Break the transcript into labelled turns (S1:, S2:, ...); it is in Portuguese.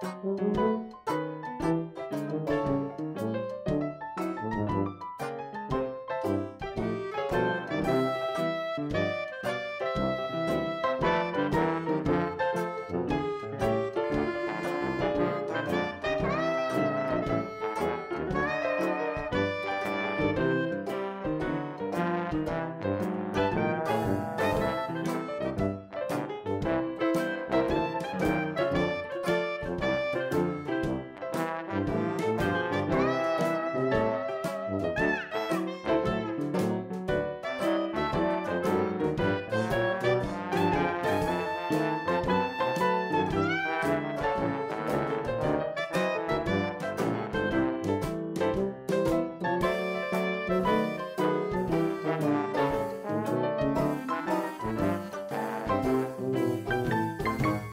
S1: Música